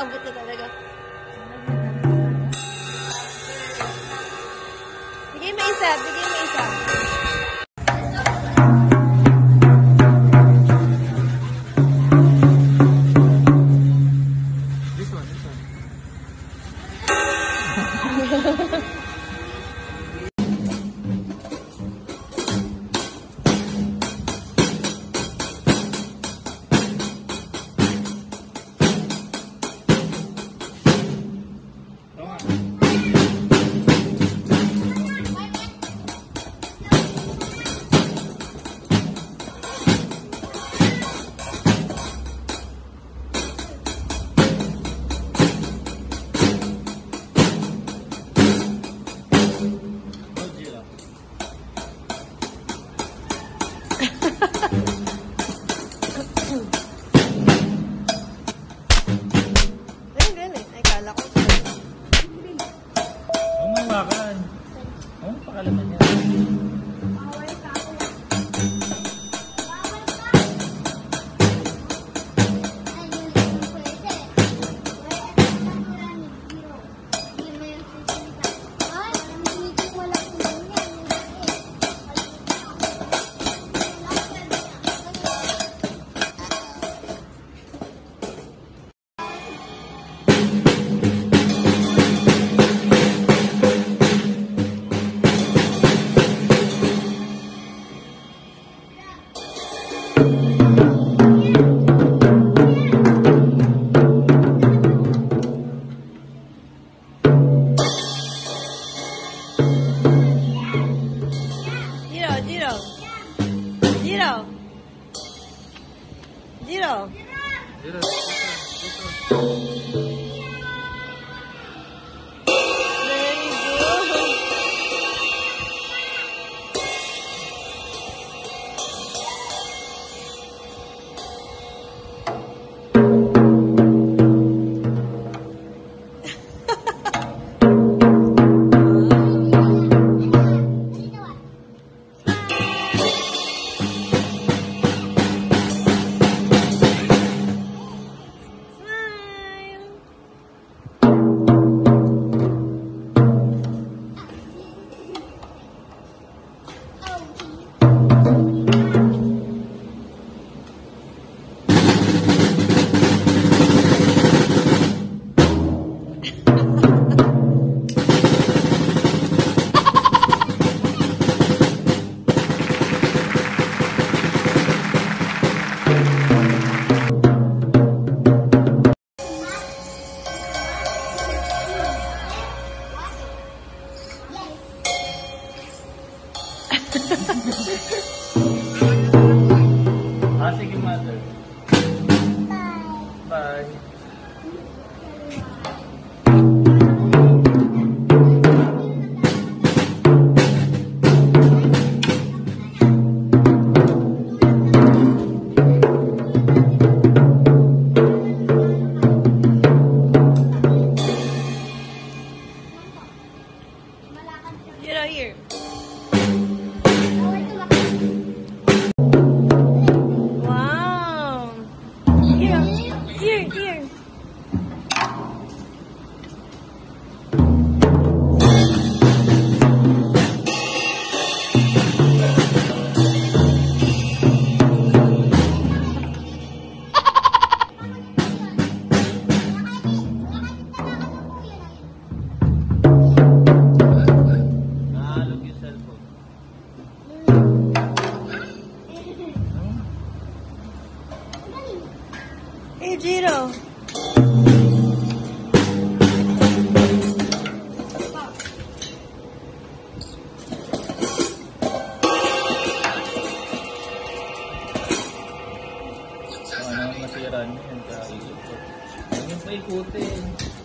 我不知道那个。Música 知道。Bye. Get out here. nasiran uh, yung kaikutin. Ano yung paikutin?